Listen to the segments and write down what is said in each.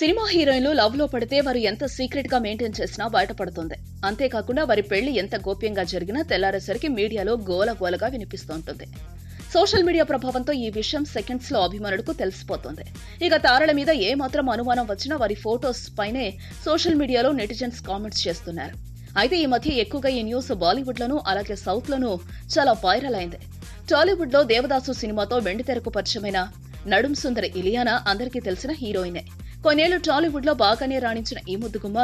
Cinema హీరోయిన్లు లవ్లో పడితే వారు ఎంత సీక్రెట్గా మెయింటైన్ చేసినా బయటపడుతుంది. అంతేకాకుండా వారి పెళ్ళి ఎంత గోప్యంగా జరిగినా తెల్లారేసరికి మీడియాలో గోల గోలగా వినిపిస్తుంటుంది. సోషల్ మీడియా ప్రభావంతో ఈ విషయం సెకండ్స్లో అభిమానులకు తెలిసిపోతుంది. ఇక తారల మీద ఏ మాత్రం అనుమానం వచ్చినా వారి ఫోటోస్ పైనే సోషల్ మీడియాలో నెటిజన్స్ కామెంట్స్ చేస్తున్నారు. అయితే ఈ మధ్య ఎక్కువగా ఈ న్యూస్ బాలీవుడ్ లోను అలాగే సౌత్ లోను చాలా వైరల్ అయింది. టాలీవుడ్లో దేవదాసు సినిమాతో వెండితెరకు పరిచయమైన నడుం సుందర ఇలియానా అందరికీ తెలిసిన హీరోయినే. కొన్నేళ్ళు టాలీవుడ్లో బాగానే రాణించిన ఈ ముద్దుగుమ్మ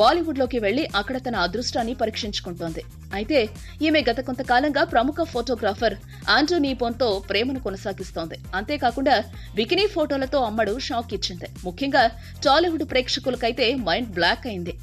బాలీవుడ్లోకి వెళ్ళి అక్కడ తన అదృష్టాన్ని పరీక్షించుకుంటోంది. అయితే ఈమె గత కొంతకాలంగా ప్రముఖ ఫోటోగ్రాఫర్ ఆంటోనీ పోన్తో ప్రేమను కొనసాగిస్తోంది. అంతేకాకుండా బికినీ ఫోటోలతో అమ్మడు షాక్ ఇచ్చింది. ముఖ్యంగా టాలీవుడ్ ప్రేక్షకులకైతే మైండ్ బ్లాక్ అయింది.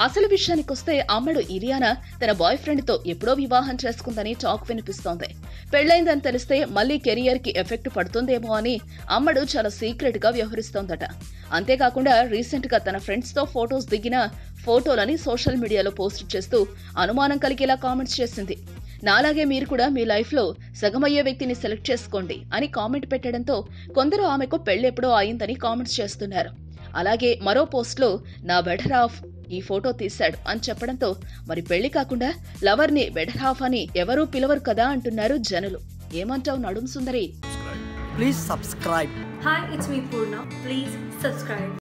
అసలు విషయానికొస్తే అమ్మడు ఇరియానా తన బాయ్ ఫ్రెండ్తో ఎప్పుడో వివాహం చేసుకుందని టాక్ వినిపిస్తోంది. పెళ్ళైందని తెలిస్తే మళ్ళీ కెరియర్కి ఎఫెక్ట్ పడుతుందేమో అని అమ్మడు చాలా సీక్రెట్గా వ్యవహరిస్తోందట. అంతేకాకుండా రీసెంట్గా తన ఫ్రెండ్స్తో ఫోటోస్ దిగిన ఫోటోలని సోషల్ మీడియాలో పోస్ట్ చేస్తూ అనుమానం కలిగేలా కామెంట్స్ చేసింది. నాలాగే మీరు కూడా మీ లైఫ్లో సగమయ్యే వ్యక్తిని సెలెక్ట్ చేసుకోండి అని కామెంట్ పెట్టడంతో కొందరు ఆమెకు పెళ్ళెప్పుడో అయిందని కామెంట్స్ చేస్తున్నారు. అలాగే మరో పోస్ట్లో నా బెటర్ ఆఫ్ ఈ ఫోటో తీశాడు అని చెప్పడంతో మరి పెళ్ళి కాకుండా లవర్ని బెటర్ హాఫ్ అని ఎవరూ పిలవరు కదా అంటున్నారు జనులు ఏమంటావు నడుం సుందరి Please subscribe. Hi, it's me Purna. Please subscribe.